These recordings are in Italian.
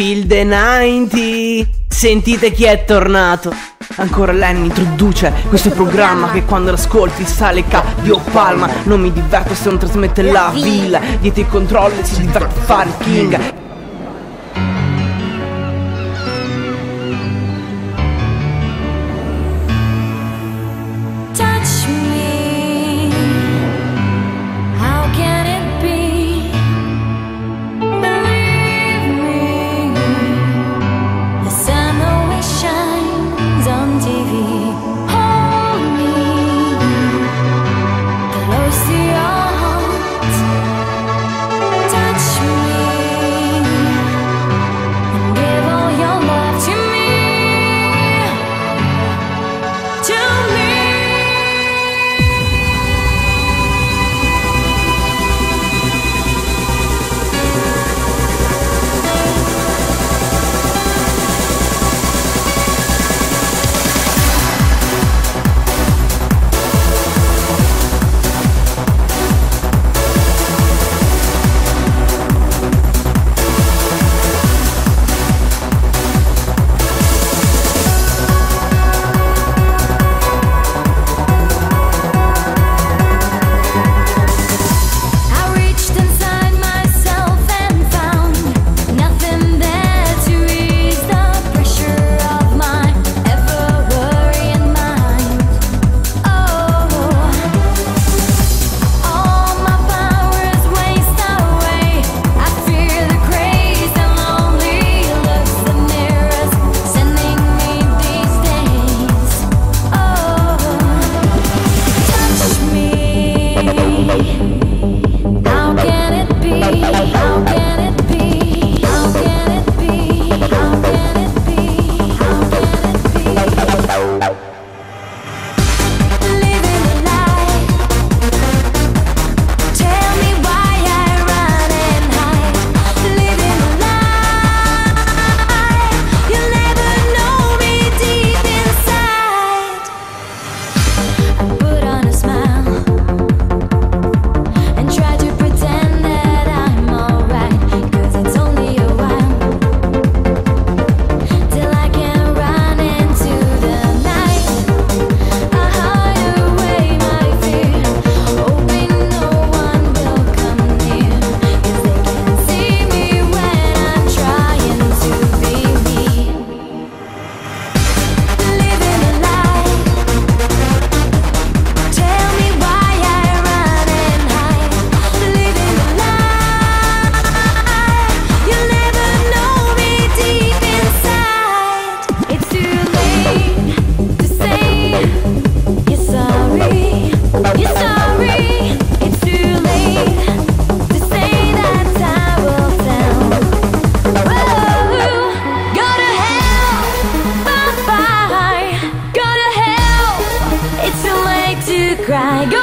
Feel the 90 Sentite chi è tornato. Ancora Lenny introduce questo programma che quando l'ascolti sale cappio palma. Non mi diverto se non trasmette la villa. Dietro i controlli si diverte fare il king cry.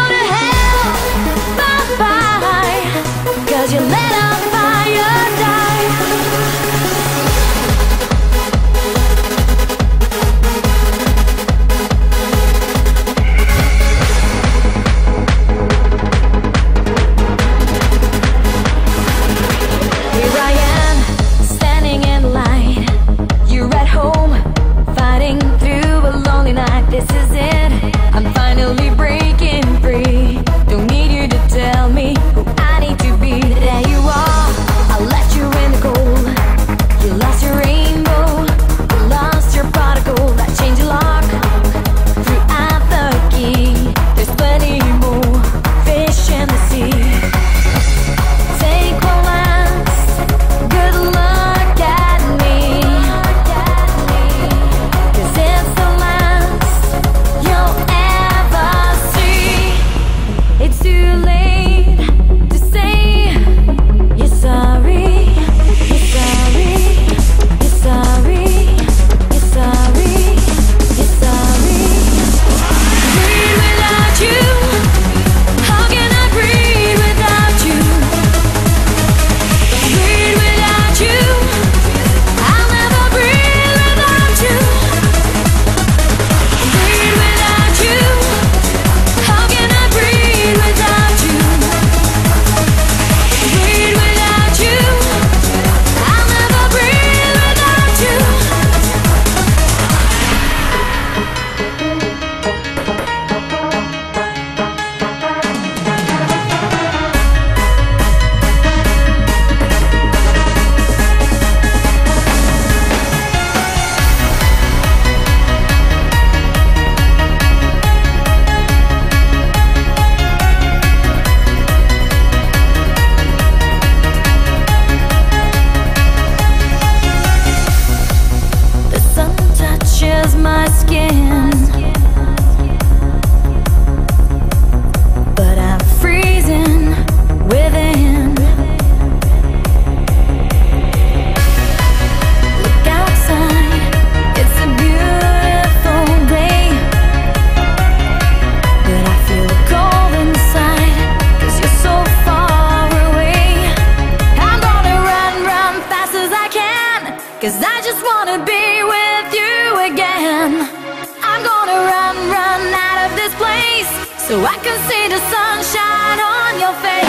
so I can see the sunshine on your face.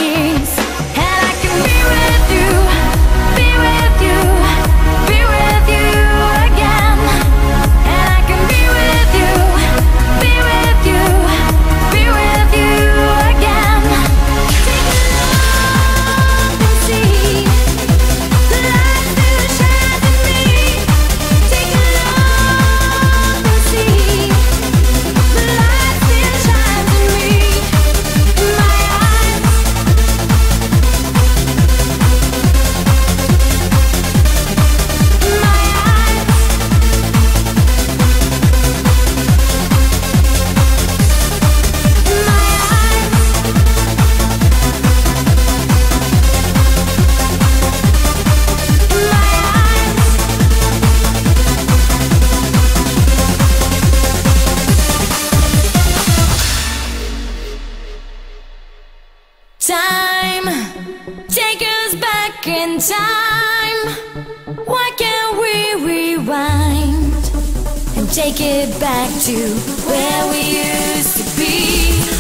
time. Why can't we rewind and take it back to where we used to be?